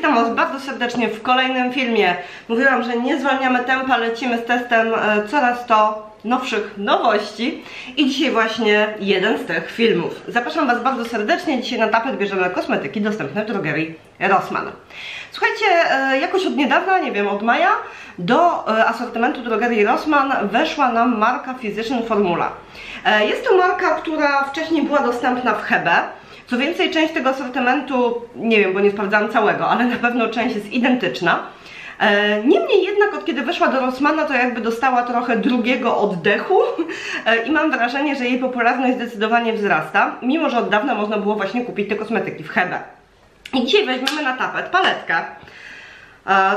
witam Was bardzo serdecznie w kolejnym filmie. Mówiłam, że nie zwalniamy tempa, lecimy z testem e, coraz to nowszych nowości i dzisiaj właśnie jeden z tych filmów. Zapraszam Was bardzo serdecznie, dzisiaj na tapet bierzemy kosmetyki dostępne w drogerii Rossmann. Słuchajcie, e, jakoś od niedawna, nie wiem, od maja do e, asortymentu drogerii Rossmann weszła nam marka Physician Formula. Jest to marka, która wcześniej była dostępna w Hebe, co więcej, część tego asortymentu, nie wiem, bo nie sprawdzałam całego, ale na pewno część jest identyczna. E, niemniej jednak od kiedy weszła do Rossmana to jakby dostała trochę drugiego oddechu e, i mam wrażenie, że jej popularność zdecydowanie wzrasta, mimo że od dawna można było właśnie kupić te kosmetyki w Hebe. I dzisiaj weźmiemy na tapet paletkę,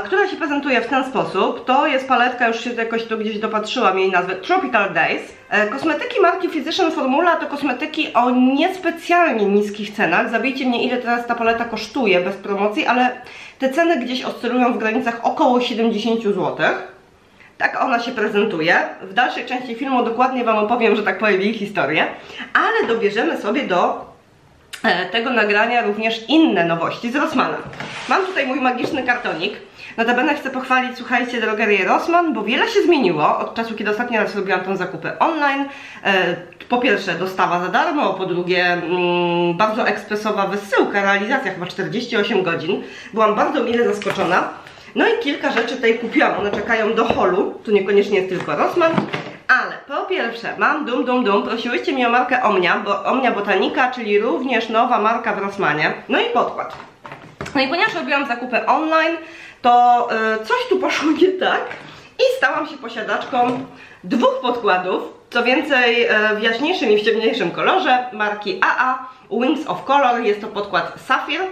która się prezentuje w ten sposób. To jest paletka, już się jakoś tu gdzieś dopatrzyłam jej nazwę Tropical Days. E, kosmetyki marki Physician Formula to kosmetyki o niespecjalnie niskich cenach. Zabijcie mnie ile teraz ta paleta kosztuje bez promocji, ale te ceny gdzieś oscylują w granicach około 70 zł. Tak ona się prezentuje. W dalszej części filmu dokładnie Wam opowiem, że tak powiem, jej historię. Ale dobierzemy sobie do tego nagrania również inne nowości z Rossmana. Mam tutaj mój magiczny kartonik. Notabene chcę pochwalić, słuchajcie, drogerię Rossmann, bo wiele się zmieniło od czasu, kiedy ostatni raz robiłam tą zakupy online. E, po pierwsze dostawa za darmo, po drugie mm, bardzo ekspresowa wysyłka, realizacja chyba 48 godzin. Byłam bardzo mile zaskoczona. No i kilka rzeczy tutaj kupiłam, one czekają do holu, tu niekoniecznie jest tylko Rossmann. Ale po pierwsze, mam dum dum dum, prosiłyście mnie o markę Omnia, bo Omnia Botanika, czyli również nowa marka w Rossmanie. No i podkład. No i ponieważ robiłam zakupy online, to y, coś tu poszło nie tak i stałam się posiadaczką dwóch podkładów, co więcej y, w jaśniejszym i w ciemniejszym kolorze marki AA Wings of Color. Jest to podkład Sapphire,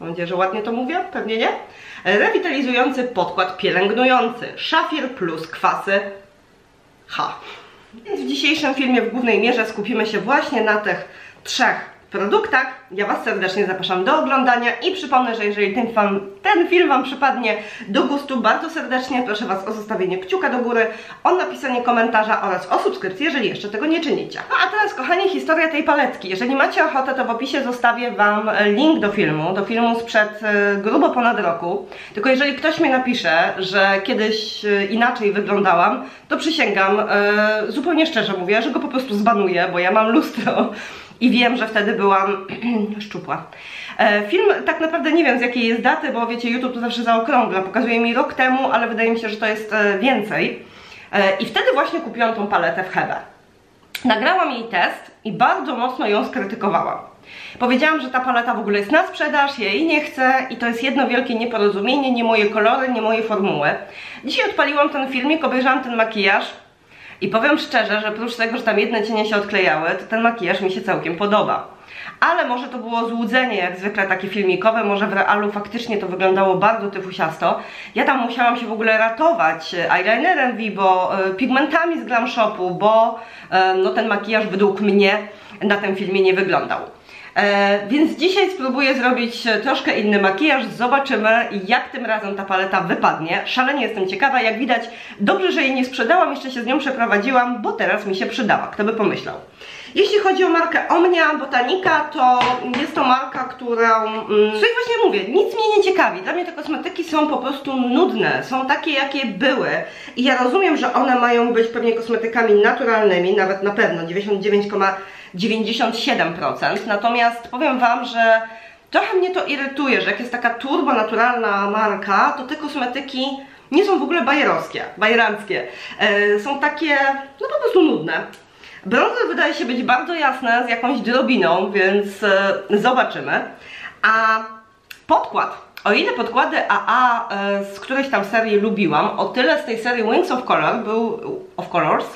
mam nadzieję, że ładnie to mówię, pewnie nie. Rewitalizujący podkład pielęgnujący Szafir plus kwasy Więc w dzisiejszym filmie w głównej mierze skupimy się właśnie na tych trzech produktach. Ja Was serdecznie zapraszam do oglądania i przypomnę, że jeżeli ten, fan, ten film Wam przypadnie do gustu, bardzo serdecznie proszę Was o zostawienie kciuka do góry, o napisanie komentarza oraz o subskrypcję, jeżeli jeszcze tego nie czynicie. No a teraz, kochani, historia tej paletki. Jeżeli macie ochotę, to w opisie zostawię Wam link do filmu, do filmu sprzed e, grubo ponad roku. Tylko jeżeli ktoś mi napisze, że kiedyś e, inaczej wyglądałam, to przysięgam, e, zupełnie szczerze mówię, że go po prostu zbanuję, bo ja mam lustro i wiem, że wtedy byłam szczupła. E, film tak naprawdę nie wiem z jakiej jest daty, bo wiecie, YouTube to zawsze zaokrągla. Pokazuje mi rok temu, ale wydaje mi się, że to jest e, więcej. E, I wtedy właśnie kupiłam tą paletę w Hebe. Nagrałam jej test i bardzo mocno ją skrytykowałam. Powiedziałam, że ta paleta w ogóle jest na sprzedaż, ja jej nie chcę i to jest jedno wielkie nieporozumienie, nie moje kolory, nie moje formuły. Dzisiaj odpaliłam ten filmik, obejrzałam ten makijaż i powiem szczerze, że oprócz tego, że tam jedne cienie się odklejały, to ten makijaż mi się całkiem podoba. Ale może to było złudzenie, jak zwykle takie filmikowe, może w realu faktycznie to wyglądało bardzo tyfusiasto. Ja tam musiałam się w ogóle ratować eyelinerem Vibo, e, pigmentami z Glam Shopu, bo e, no, ten makijaż według mnie na tym filmie nie wyglądał. E, więc dzisiaj spróbuję zrobić e, troszkę inny makijaż, zobaczymy jak tym razem ta paleta wypadnie. Szalenie jestem ciekawa, jak widać dobrze, że jej nie sprzedałam, jeszcze się z nią przeprowadziłam, bo teraz mi się przydała, kto by pomyślał. Jeśli chodzi o markę Omnia Botanika, to jest to marka, która, mm, co i właśnie mówię, nic mnie nie ciekawi. Dla mnie te kosmetyki są po prostu nudne, są takie jakie były i ja rozumiem, że one mają być pewnie kosmetykami naturalnymi, nawet na pewno 99, 97%. Natomiast powiem Wam, że trochę mnie to irytuje, że jak jest taka turbo naturalna marka, to te kosmetyki nie są w ogóle bajerowskie, bajeranckie. E, są takie, no po prostu nudne. Brązy wydaje się być bardzo jasne, z jakąś drobiną, więc e, zobaczymy. A podkład o ile podkłady AA e, z którejś tam serii lubiłam, o tyle z tej serii Wings of Color był, of Colors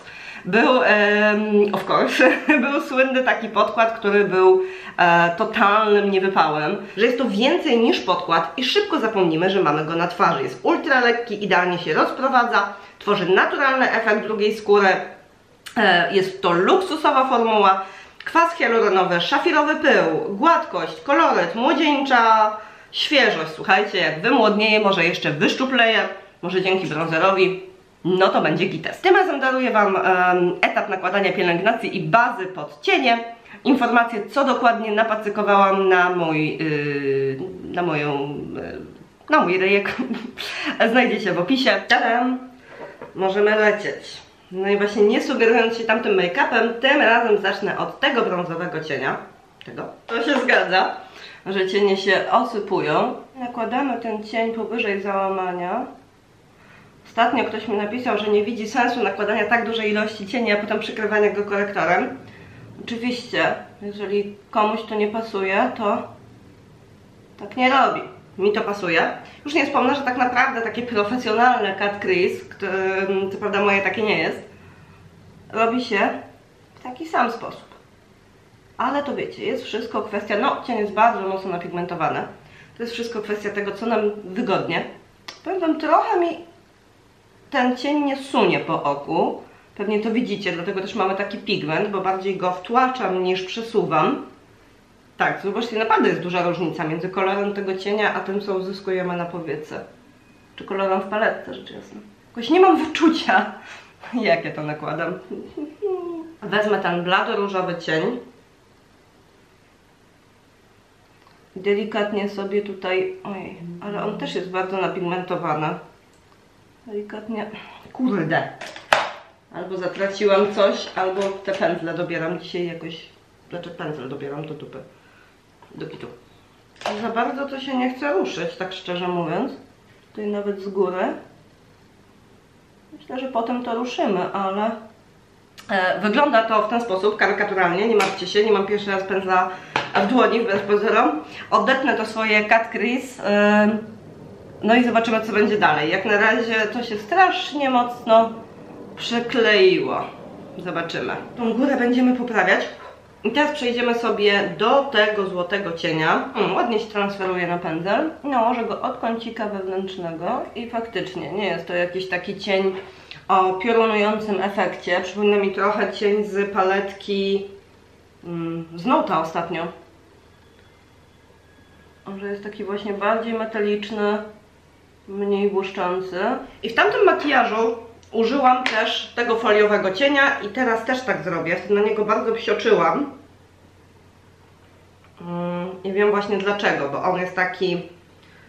był, um, of course, był słynny taki podkład, który był e, totalnym niewypałem, że jest to więcej niż podkład i szybko zapomnimy, że mamy go na twarzy. Jest ultra lekki, idealnie się rozprowadza, tworzy naturalny efekt drugiej skóry, jest to luksusowa formuła, kwas hialuronowy, szafirowy pył, gładkość, koloryt, młodzieńcza świeżość. Słuchajcie, jak wymłodnieje, może jeszcze wyszczupleje, może dzięki bronzerowi no to będzie gites. Tym razem daruję Wam um, etap nakładania pielęgnacji i bazy pod cienie. Informacje, co dokładnie napacykowałam na mój, yy, na moją yy, na mój ryjek znajdzie się w opisie. Tadam! Możemy lecieć. No i właśnie nie sugerując się tamtym make-upem, tym razem zacznę od tego brązowego cienia. Tego. To się zgadza, że cienie się osypują. Nakładamy ten cień powyżej załamania. Ostatnio ktoś mi napisał, że nie widzi sensu nakładania tak dużej ilości cieni, a potem przykrywania go korektorem. Oczywiście, jeżeli komuś to nie pasuje, to tak nie robi. Mi to pasuje. Już nie wspomnę, że tak naprawdę takie profesjonalne cut crease, które, co prawda moje takie nie jest, robi się w taki sam sposób. Ale to wiecie, jest wszystko kwestia, no cień jest bardzo mocno napigmentowany. To jest wszystko kwestia tego, co nam wygodnie. Powiem wam, trochę mi ten cień nie sunie po oku. Pewnie to widzicie, dlatego też mamy taki pigment, bo bardziej go wtłaczam niż przesuwam. Tak, zobaczcie, naprawdę jest duża różnica między kolorem tego cienia, a tym, co uzyskujemy na powiece. Czy kolorem w paletce, rzecz jasna. Jakoś nie mam wyczucia, jak ja to nakładam. Wezmę ten blado-różowy cień. Delikatnie sobie tutaj... Ojej, ale on też jest bardzo napigmentowany. Delikatnie... Kurde! Albo zatraciłam coś, albo te pędzle dobieram dzisiaj jakoś... Znaczy pędzel dobieram do dupy. Do kitu. Za bardzo to się nie chce ruszyć, tak szczerze mówiąc. Tutaj nawet z góry. Myślę, że potem to ruszymy, ale... E, wygląda to w ten sposób, karykaturalnie, nie martwcie się, nie mam pierwszy raz pędzla w dłoni, wbrew pozorom. Odetnę to swoje cut crease, e, no i zobaczymy co będzie dalej. Jak na razie to się strasznie mocno przykleiło. Zobaczymy. Tą górę będziemy poprawiać. I teraz przejdziemy sobie do tego złotego cienia. Hmm, ładnie się transferuje na pędzel. Nałożę go od kącika wewnętrznego i faktycznie nie jest to jakiś taki cień o piorunującym efekcie. Przypomina mi trochę cień z paletki hmm, z Nota ostatnio. Że jest taki właśnie bardziej metaliczny, mniej błyszczący. I w tamtym makijażu użyłam też tego foliowego cienia i teraz też tak zrobię. Na niego bardzo psioczyłam. Mm, I wiem właśnie dlaczego, bo on jest taki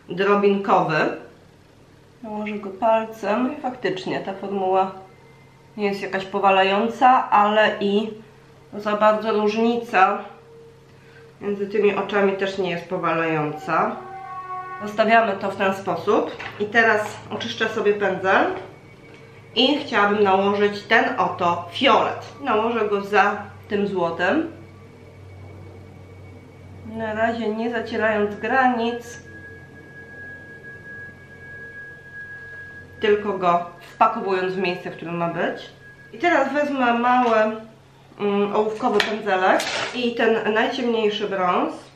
drobinkowy. Nałożę go palcem i faktycznie ta formuła nie jest jakaś powalająca, ale i za bardzo różnica między tymi oczami też nie jest powalająca. Zostawiamy to w ten sposób i teraz oczyszczę sobie pędzel i chciałabym nałożyć ten oto fiolet. Nałożę go za tym złotem. Na razie nie zacierając granic, tylko go wpakowując w miejsce, w którym ma być. I teraz wezmę mały um, ołówkowy pędzelek i ten najciemniejszy brąz.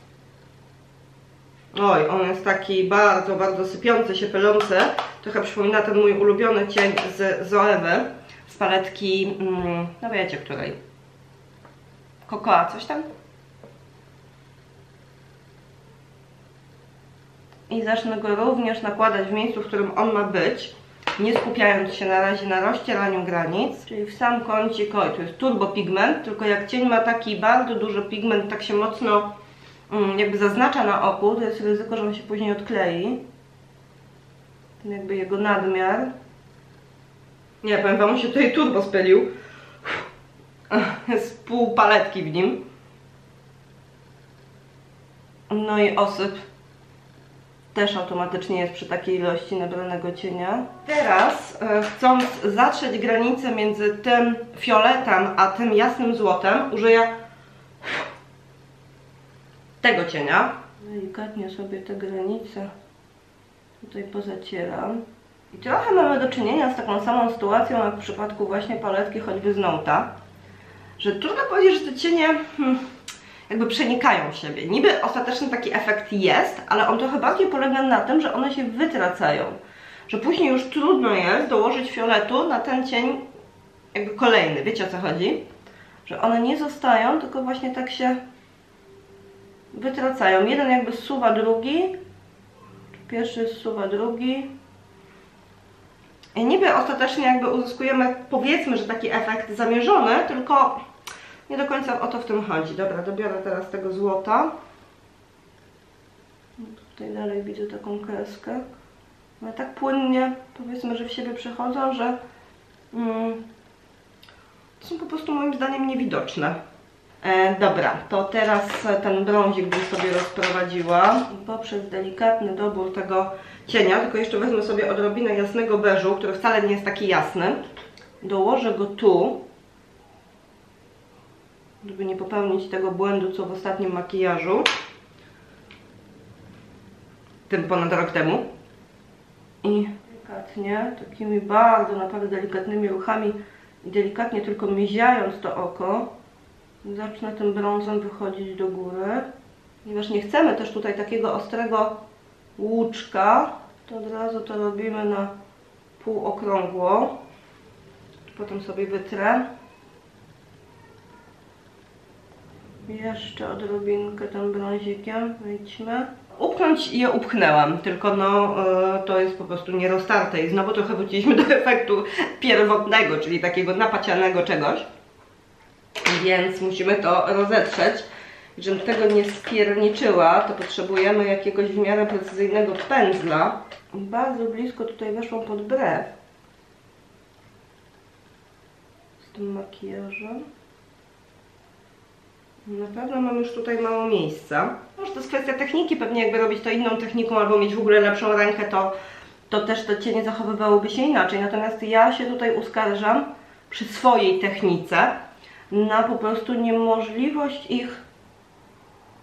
Oj, on jest taki bardzo, bardzo sypiący się, pylący. Trochę przypomina ten mój ulubiony cień z Zoewy, z paletki, mm, no wiecie której. Kokoa, coś tam? I zacznę go również nakładać w miejscu, w którym on ma być, nie skupiając się na razie na rozcieraniu granic, czyli w sam kącik, oj, to jest turbo pigment, tylko jak cień ma taki bardzo duży pigment, tak się mocno jakby zaznacza na oku, to jest ryzyko, że on się później odklei. Ten jakby jego nadmiar. Nie, powiem wam, on się tutaj turbo spylił. Jest pół paletki w nim. No i osyp też automatycznie jest przy takiej ilości nabranego cienia. Teraz e, chcąc zatrzeć granicę między tym fioletem a tym jasnym złotem użyję tego cienia. Delikatnie sobie te granice tutaj pozacieram. I trochę mamy do czynienia z taką samą sytuacją jak w przypadku właśnie paletki choćby z Nota, że trudno powiedzieć, że te cienie hmm, jakby przenikają w siebie. Niby ostateczny taki efekt jest, ale on trochę bardziej polega na tym, że one się wytracają. Że później już trudno jest dołożyć fioletu na ten cień jakby kolejny. Wiecie o co chodzi? Że one nie zostają, tylko właśnie tak się wytracają. Jeden jakby zsuwa drugi, pierwszy zsuwa drugi. I niby ostatecznie jakby uzyskujemy, powiedzmy, że taki efekt zamierzony, tylko nie do końca o to w tym chodzi. Dobra, dobiorę teraz tego złota. Tutaj dalej widzę taką kreskę. Ale tak płynnie, powiedzmy, że w siebie przechodzą, że mm, są po prostu moim zdaniem niewidoczne. E, dobra, to teraz ten brązik bym sobie rozprowadziła poprzez delikatny dobór tego cienia, tylko jeszcze wezmę sobie odrobinę jasnego beżu, który wcale nie jest taki jasny. Dołożę go tu, żeby nie popełnić tego błędu, co w ostatnim makijażu, tym ponad rok temu. I delikatnie, takimi bardzo naprawdę delikatnymi ruchami i delikatnie tylko miziając to oko, zacznę tym brązem wychodzić do góry. Ponieważ nie chcemy też tutaj takiego ostrego łuczka, to od razu to robimy na półokrągło. Potem sobie wytrę. Jeszcze odrobinkę tym brązikiem wyjdźmy. Upchnąć je upchnęłam, tylko no e, to jest po prostu nieroztarte i znowu trochę wróciliśmy do efektu pierwotnego, czyli takiego napacianego czegoś. Więc musimy to rozetrzeć. Żebym tego nie spierniczyła, to potrzebujemy jakiegoś w miarę precyzyjnego pędzla. Bardzo blisko tutaj weszłam pod brew. Z tym makijażem. Na pewno mam już tutaj mało miejsca. Może to jest kwestia techniki, pewnie jakby robić to inną techniką albo mieć w ogóle lepszą rękę, to, to też te cienie zachowywałyby się inaczej. Natomiast ja się tutaj uskarżam przy swojej technice na po prostu niemożliwość ich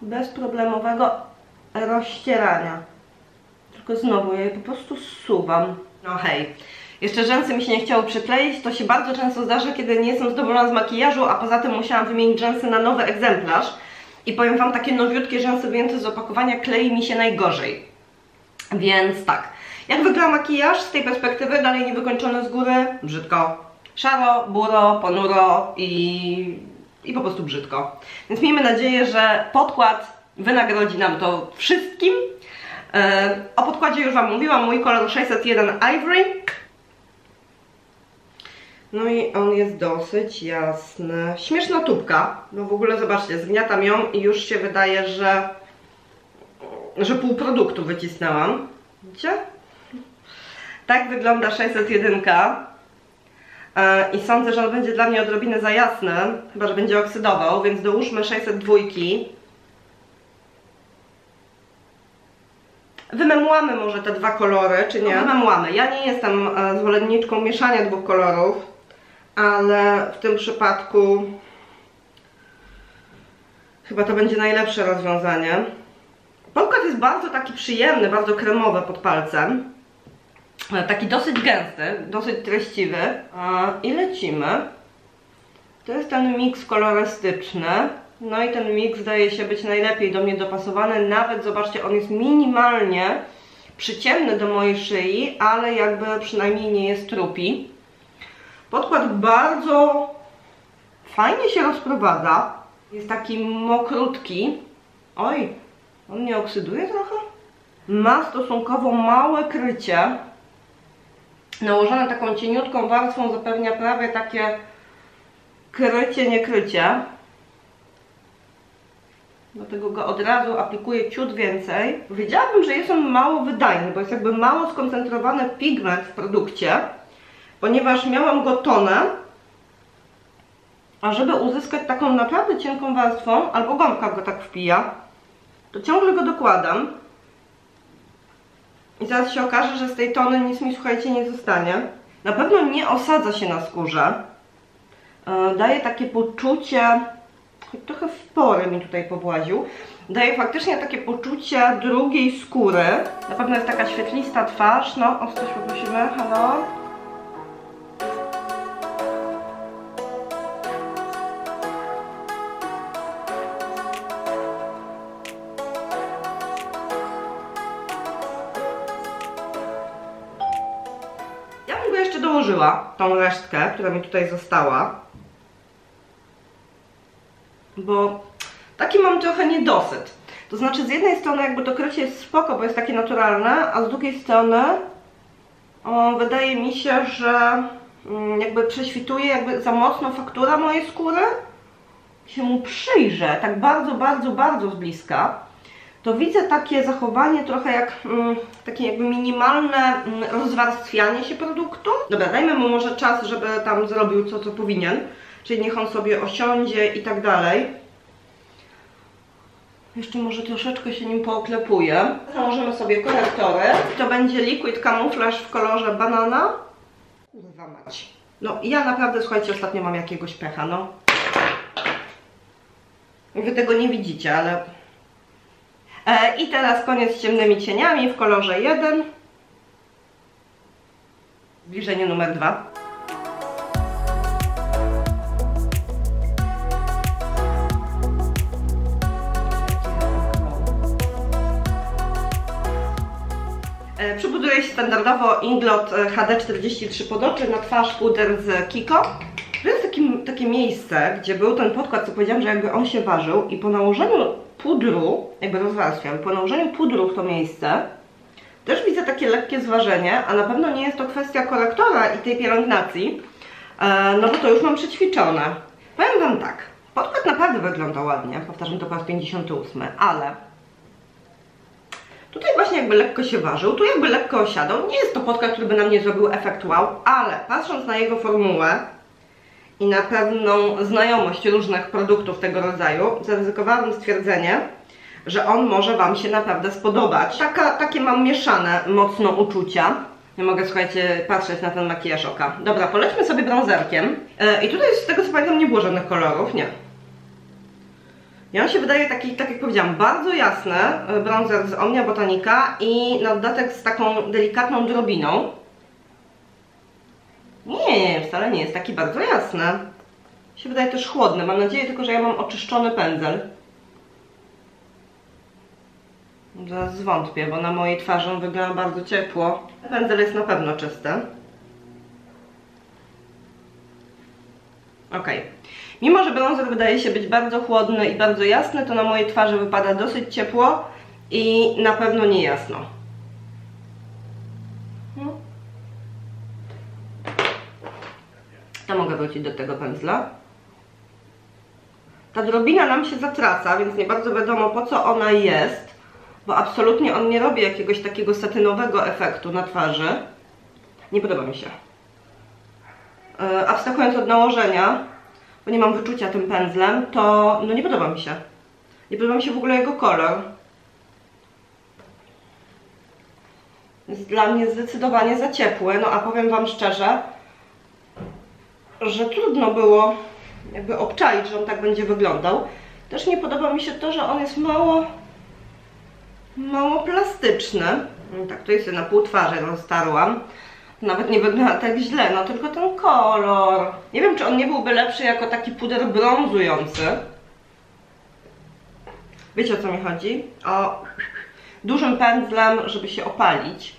bezproblemowego rozścierania. Tylko znowu ja je po prostu zsuwam. No hej. Jeszcze rzęsy mi się nie chciało przykleić, to się bardzo często zdarza, kiedy nie jestem zadowolona z makijażu, a poza tym musiałam wymienić rzęsy na nowy egzemplarz. I powiem Wam, takie nowiutkie rzęsy wyjęte z opakowania klei mi się najgorzej. Więc tak, jak wygląda makijaż z tej perspektywy, dalej niewykończony z góry, brzydko. Szaro, buro, ponuro i, i po prostu brzydko. Więc miejmy nadzieję, że podkład wynagrodzi nam to wszystkim. E, o podkładzie już Wam mówiłam, mój kolor 601 Ivory. No i on jest dosyć jasny. Śmieszna tubka, bo w ogóle zobaczcie, zgniatam ją i już się wydaje, że, że pół produktu wycisnęłam. Widzicie? Tak wygląda 601. E, I sądzę, że on będzie dla mnie odrobinę za jasny, chyba że będzie oksydował, więc dołóżmy 602. Wymemłamy może te dwa kolory, czy nie? No, wymemłamy. Ja nie jestem e, zwolenniczką mieszania dwóch kolorów ale w tym przypadku chyba to będzie najlepsze rozwiązanie. Podkład jest bardzo taki przyjemny, bardzo kremowy pod palcem. Taki dosyć gęsty, dosyć treściwy. I lecimy. To jest ten miks kolorystyczny. No i ten miks zdaje się być najlepiej do mnie dopasowany. Nawet, zobaczcie, on jest minimalnie przyciemny do mojej szyi, ale jakby przynajmniej nie jest trupi. Podkład bardzo fajnie się rozprowadza. Jest taki mokrutki. Oj, on nie oksyduje trochę? Ma stosunkowo małe krycie. Nałożone taką cieniutką warstwą zapewnia prawie takie krycie, niekrycie. Dlatego go od razu aplikuję ciut więcej. Wiedziałabym, że jest on mało wydajny, bo jest jakby mało skoncentrowany pigment w produkcie ponieważ miałam go tonę, a żeby uzyskać taką naprawdę cienką warstwą, albo gąbka go tak wpija, to ciągle go dokładam. I zaraz się okaże, że z tej tony nic mi, słuchajcie, nie zostanie. Na pewno nie osadza się na skórze. E, daje takie poczucie, trochę w pory mi tutaj powłaził, daje faktycznie takie poczucie drugiej skóry. Na pewno jest taka świetlista twarz. No, ostrość poprosimy, halo. Tą resztkę, która mi tutaj została. Bo taki mam trochę niedosyt. To znaczy z jednej strony jakby to krycie jest spoko, bo jest takie naturalne, a z drugiej strony o, wydaje mi się, że mm, jakby prześwituje jakby za mocno faktura mojej skóry. Się mu przyjrzę tak bardzo, bardzo, bardzo z bliska, to widzę takie zachowanie trochę jak mm, takie jakby minimalne mm, rozwarstwianie się produktu. Dobra, dajmy mu może czas, żeby tam zrobił to, co powinien, czyli niech on sobie osiądzie i tak dalej. Jeszcze może troszeczkę się nim pooklepuje. Założymy sobie korektory. To będzie Liquid Camouflage w kolorze banana. Kurwa mać. No ja naprawdę, słuchajcie, ostatnio mam jakiegoś pecha, no. Wy tego nie widzicie, ale... E, I teraz koniec z ciemnymi cieniami w kolorze 1. Zbliżenie numer 2. E, Przybuduję się standardowo Inglot e, HD43 pod oczy na twarz puder z Kiko. To jest taki, takie miejsce, gdzie był ten podkład, co powiedziałam, że jakby on się ważył i po nałożeniu pudru, jakby rozwarstwiam, po nałożeniu pudru w to miejsce też widzę takie lekkie zważenie, a na pewno nie jest to kwestia korektora i tej pielęgnacji, e, no bo to już mam przećwiczone. Powiem Wam tak, podkład naprawdę wygląda ładnie, powtarzam to po raz 58, ale Tutaj właśnie jakby lekko się ważył, tu jakby lekko osiadał. Nie jest to podkład, który by na mnie zrobił efekt wow, ale patrząc na jego formułę i na pewną znajomość różnych produktów tego rodzaju, zaryzykowałabym stwierdzenie, że on może Wam się naprawdę spodobać. Taka, takie mam mieszane mocno uczucia. Nie mogę, słuchajcie, patrzeć na ten makijaż oka. Dobra, polećmy sobie brązerkiem. Yy, I tutaj z tego co pamiętam nie było żadnych kolorów, nie. I on się wydaje taki, tak jak powiedziałam, bardzo jasny, y, bronzer z Omnia Botanica i na dodatek z taką delikatną drobiną. Nie, wcale nie jest taki bardzo jasny. Się wydaje też chłodny, mam nadzieję tylko, że ja mam oczyszczony pędzel. Zaraz zwątpię, bo na mojej twarzy on wygląda bardzo ciepło. Pędzel jest na pewno czysty. Ok. Mimo, że bronzer wydaje się być bardzo chłodny i bardzo jasny, to na mojej twarzy wypada dosyć ciepło i na pewno nie jasno. Hmm. Ja mogę wrócić do tego pędzla. Ta drobina nam się zatraca, więc nie bardzo wiadomo po co ona jest, bo absolutnie on nie robi jakiegoś takiego satynowego efektu na twarzy. Nie podoba mi się. E, abstrahując od nałożenia, bo nie mam wyczucia tym pędzlem, to no nie podoba mi się. Nie podoba mi się w ogóle jego kolor. Jest dla mnie zdecydowanie za ciepły, no a powiem Wam szczerze, że trudno było jakby obczaić, że on tak będzie wyglądał. Też nie podoba mi się to, że on jest mało mało plastyczny. Tak, to jest na pół twarzy roztarłam nawet nie wygląda tak źle, no tylko ten kolor. Nie wiem, czy on nie byłby lepszy jako taki puder brązujący. Wiecie o co mi chodzi? O dużym pędzlem, żeby się opalić.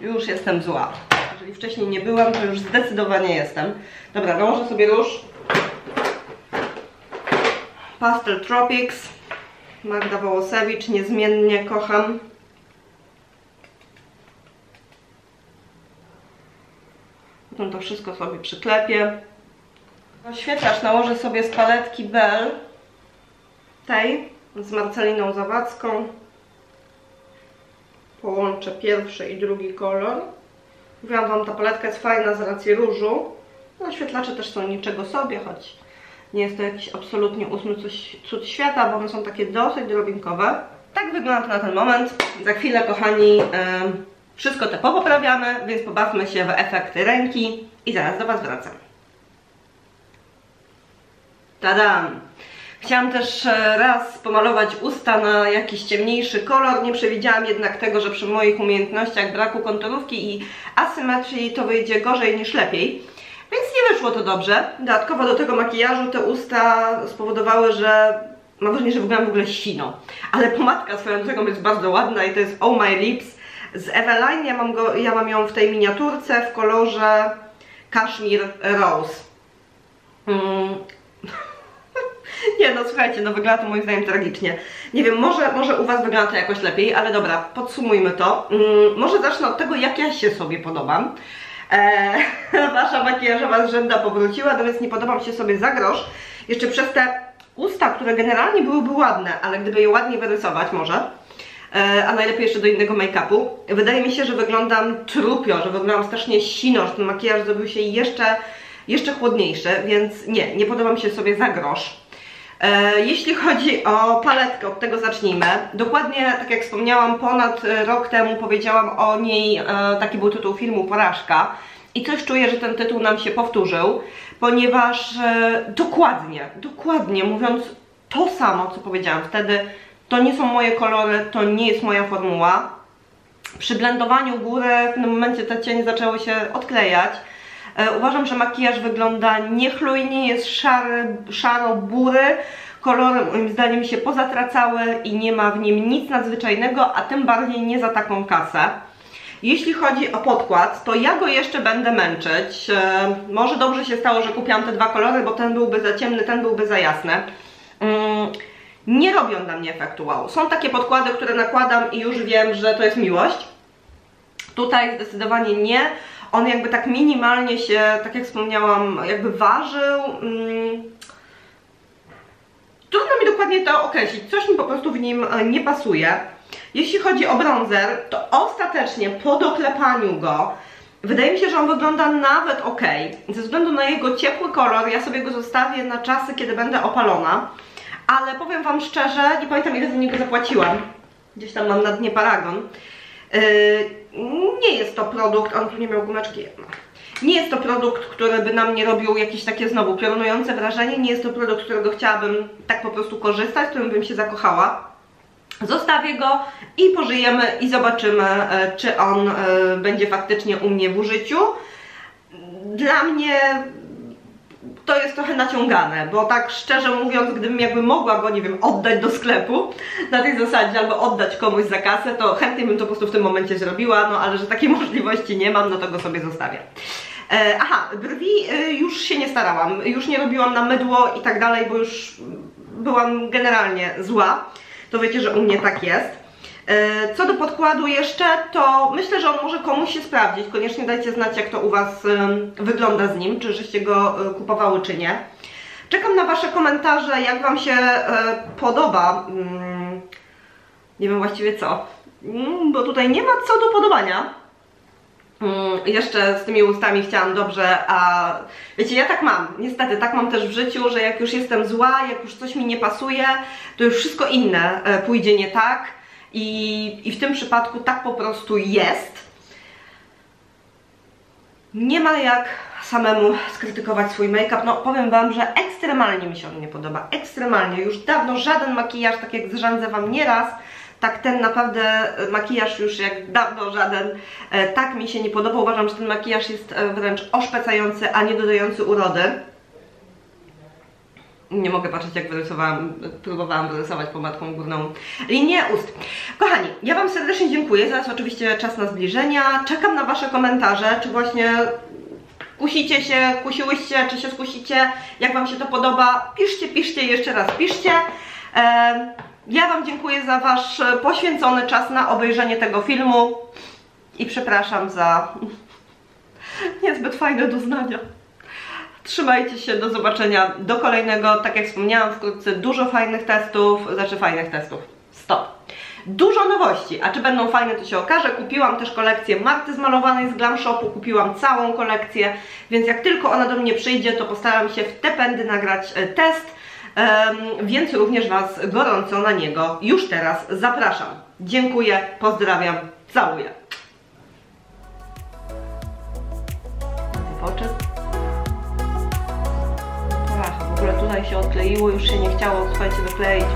Już jestem zła. Jeżeli wcześniej nie byłam, to już zdecydowanie jestem. Dobra, nałożę sobie róż. Pastel Tropics. Magda Wołosewicz, niezmiennie kocham. Potem to wszystko sobie przyklepię. Oświetlacz nałożę sobie z paletki Bell, tej z Marceliną Zawadzką. Połączę pierwszy i drugi kolor. Mówiłam Wam, ta paletka jest fajna z racji różu. No, oświetlacze też są niczego sobie, choć nie jest to jakiś absolutnie ósmy cud świata, bo one są takie dosyć drobinkowe. Tak wygląda to na ten moment. Za chwilę, kochani, yy, wszystko to popoprawiamy, więc pobawmy się w efekty ręki i zaraz do Was wracam. Tadam! Chciałam też e, raz pomalować usta na jakiś ciemniejszy kolor. Nie przewidziałam jednak tego, że przy moich umiejętnościach braku konturówki i asymetrii to wyjdzie gorzej niż lepiej. Więc nie wyszło to dobrze. Dodatkowo do tego makijażu te usta spowodowały, że mam wrażenie, że wyglądam w ogóle sino. Ale pomadka swoją drogą jest bardzo ładna i to jest Oh My Lips z Eveline. Ja mam, go, ja mam ją w tej miniaturce w kolorze Cashmere Rose. Mm. Nie no, słuchajcie, no wygląda to moim zdaniem tragicznie. Nie wiem, może, może u Was wygląda to jakoś lepiej, ale dobra, podsumujmy to. Mm, może zacznę od tego, jak ja się sobie podobam. Eee, wasza makijażowa zrzęda powróciła, natomiast nie podobam się sobie za grosz. Jeszcze przez te usta, które generalnie byłyby ładne, ale gdyby je ładnie wyrysować może, e, a najlepiej jeszcze do innego make-upu, wydaje mi się, że wyglądam trupio, że wyglądam strasznie sino, że ten makijaż zrobił się jeszcze, jeszcze chłodniejszy, więc nie, nie podoba mi się sobie za grosz. E, jeśli chodzi o paletkę, od tego zacznijmy. Dokładnie, tak jak wspomniałam, ponad rok temu powiedziałam o niej, e, taki był tytuł filmu Porażka. I coś czuję, że ten tytuł nam się powtórzył, ponieważ e, dokładnie, dokładnie mówiąc to samo, co powiedziałam wtedy, to nie są moje kolory, to nie jest moja formuła. Przy blendowaniu góry w tym momencie te cienie zaczęły się odklejać. E, uważam, że makijaż wygląda niechlujnie, jest szary, szaro-bury, kolory moim zdaniem się pozatracały i nie ma w nim nic nadzwyczajnego, a tym bardziej nie za taką kasę. Jeśli chodzi o podkład, to ja go jeszcze będę męczyć. E, może dobrze się stało, że kupiłam te dwa kolory, bo ten byłby za ciemny, ten byłby za jasny. Mm, nie robią dla mnie efektu wow. Są takie podkłady, które nakładam i już wiem, że to jest miłość. Tutaj zdecydowanie nie. On jakby tak minimalnie się, tak jak wspomniałam, jakby ważył. Mm, trudno mi dokładnie to określić. Coś mi po prostu w nim e, nie pasuje. Jeśli chodzi o bronzer, to ostatecznie po doklepaniu go Wydaje mi się, że on wygląda nawet ok. Ze względu na jego ciepły kolor, ja sobie go zostawię na czasy, kiedy będę opalona. Ale powiem Wam szczerze, nie pamiętam ile za niego zapłaciłam. Gdzieś tam mam na dnie paragon. Yy, nie jest to produkt, on tu nie miał gumeczki. Nie jest to produkt, który by na mnie robił jakieś takie znowu piorunujące wrażenie. Nie jest to produkt, którego chciałabym tak po prostu korzystać, którym bym się zakochała. Zostawię go i pożyjemy i zobaczymy, e, czy on e, będzie faktycznie u mnie w użyciu. Dla mnie to jest trochę naciągane, bo tak szczerze mówiąc, gdybym jakby mogła go, nie wiem, oddać do sklepu na tej zasadzie, albo oddać komuś za kasę, to chętnie bym to po prostu w tym momencie zrobiła, no ale że takiej możliwości nie mam, no to go sobie zostawię. E, aha, brwi e, już się nie starałam, już nie robiłam na mydło i tak dalej, bo już byłam generalnie zła to wiecie, że u mnie tak jest. E, co do podkładu jeszcze, to myślę, że on może komuś się sprawdzić. Koniecznie dajcie znać, jak to u Was wygląda z nim, czy żeście go e, kupowały, czy nie. Czekam na Wasze komentarze, jak Wam się e, podoba. Mm, nie wiem właściwie co, mm, bo tutaj nie ma co do podobania. Mm, jeszcze z tymi ustami chciałam dobrze, a wiecie, ja tak mam, niestety, tak mam też w życiu, że jak już jestem zła, jak już coś mi nie pasuje, to już wszystko inne pójdzie nie tak i, i w tym przypadku tak po prostu jest. Nie ma jak samemu skrytykować swój make-up. No powiem Wam, że ekstremalnie mi się on nie podoba. Ekstremalnie. Już dawno żaden makijaż, tak jak zrzędzę Wam nieraz, tak ten naprawdę e, makijaż już jak dawno żaden e, tak mi się nie podoba. Uważam, że ten makijaż jest e, wręcz oszpecający, a nie dodający urody. Nie mogę patrzeć jak wyrysowałam, próbowałam wyrysować pomadką górną linię ust. Kochani, ja Wam serdecznie dziękuję. Zaraz oczywiście czas na zbliżenia. Czekam na Wasze komentarze, czy właśnie kusicie się, kusiłyście, czy się skusicie, jak Wam się to podoba. Piszcie, piszcie, jeszcze raz piszcie. Ja Wam dziękuję za Wasz poświęcony czas na obejrzenie tego filmu i przepraszam za niezbyt fajne doznania. Trzymajcie się, do zobaczenia do kolejnego. Tak jak wspomniałam, wkrótce dużo fajnych testów, znaczy fajnych testów. Stop. Dużo nowości, a czy będą fajne to się okaże. Kupiłam też kolekcję Marty zmalowanej z Glam Shopu, kupiłam całą kolekcję, więc jak tylko ona do mnie przyjdzie, to postaram się w te pędy nagrać e, test więc również Was gorąco na niego już teraz zapraszam. Dziękuję, pozdrawiam, całuję. Odkleiło, już się nie chciało, słuchajcie, wykleić.